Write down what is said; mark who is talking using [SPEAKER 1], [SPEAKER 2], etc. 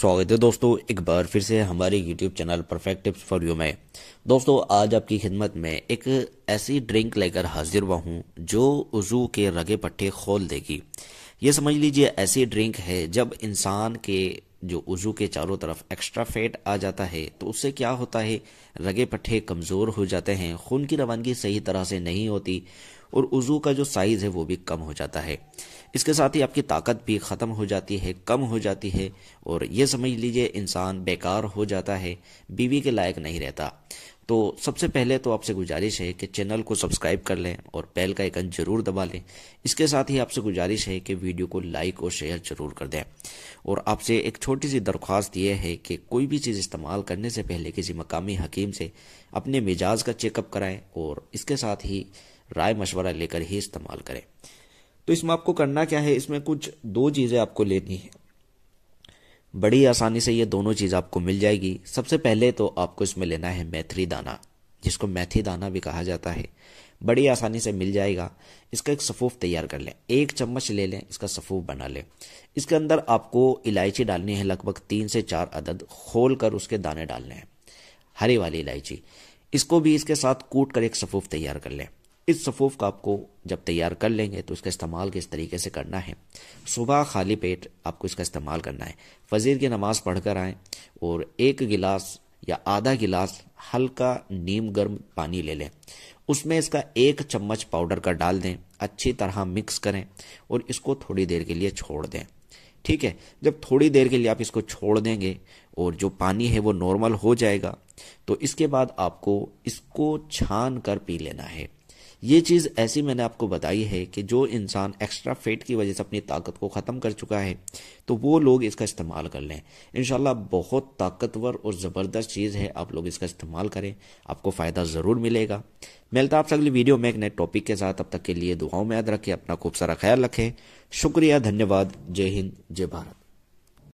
[SPEAKER 1] स्वागत है दोस्तों, एक बार फिर से हमारे YouTube channel perfect tips for you में। दोस्तों, आज आपकी खिदमत में एक ऐसी ड्रिंक लेकर हाजिर हुआ हूँ जो उजू के रगे पट्टे खोल देगी। ये समझ लीजिए, ऐसी ड्रिंक है जब इंसान के जो उजू के चारों तरफ़ एक्स्ट्रा फैट आ जाता है तो उससे क्या होता है? रगे पट्टे कमज़ोर हो जाते हैं, खून की रवानगी सही तरह से नहीं होती और उजू का जो साइज़ है वो भी कम हो जाता है। इसके साथ ही आपकी ताकत भी ख़त्म हो जाती है, कम हो जाती है और ये समझ लीजिए इंसान बेकार हो जाता है, बीवी के लायक नहीं रहता। तो सबसे पहले तो आपसे गुजारिश है कि चैनल को सब्सक्राइब कर लें और बेल का आइकन ज़रूर दबा लें। इसके साथ ही आपसे गुजारिश है कि वीडियो को लाइक और शेयर ज़रूर कर दें। और आपसे एक छोटी सी दरख्वास्त ये है कि कोई भी चीज़ इस्तेमाल करने से पहले किसी मकामी हकीम से अपने मिजाज का चेकअप कराएँ और इसके साथ ही राय मशवरा लेकर ही इस्तेमाल करें। तो इसमें आपको करना क्या है? इसमें कुछ दो चीज़ें आपको लेनी है। बड़ी आसानी से ये दोनों चीज़ आपको मिल जाएगी। सबसे पहले तो आपको इसमें लेना है मेथी दाना, जिसको मैथी दाना भी कहा जाता है। बड़ी आसानी से मिल जाएगा। इसका एक सफ़ूफ तैयार कर लें। एक चम्मच ले लें, इसका सफ़ूफ बना लें। इसके अंदर आपको इलायची डालनी है लगभग तीन से चार अदद, खोल कर उसके दाने डालने हैं। हरी वाली इलायची। इसको भी इसके साथ कूट कर एक सफ़ूफ तैयार कर लें। इस सफ़ूफ का आपको जब तैयार कर लेंगे तो इसका इस्तेमाल किस तरीके से करना है। सुबह खाली पेट आपको इसका इस्तेमाल करना है। फजीर की नमाज़ पढ़कर आएँ और एक गिलास या आधा गिलास हल्का नीम गर्म पानी ले लें। उसमें इसका एक चम्मच पाउडर का डाल दें, अच्छी तरह मिक्स करें और इसको थोड़ी देर के लिए छोड़ दें। ठीक है, जब थोड़ी देर के लिए आप इसको छोड़ देंगे और जो पानी है वो नॉर्मल हो जाएगा तो इसके बाद आपको इसको छान कर पी लेना है। ये चीज़ ऐसी मैंने आपको बताई है कि जो इंसान एक्स्ट्रा फेट की वजह से अपनी ताकत को ख़त्म कर चुका है तो वो लोग इसका इस्तेमाल कर लें। इन बहुत ताकतवर और ज़बरदस्त चीज़ है, आप लोग इसका इस्तेमाल करें, आपको फ़ायदा ज़रूर मिलेगा। मिलता आपसे अगली वीडियो में एक नए टॉपिक के साथ, अब तक के लिए दुआओं में याद रखें, अपना खूब सारा ख्याल रखें। शुक्रिया, धन्यवाद, जय हिंद, जय भारत।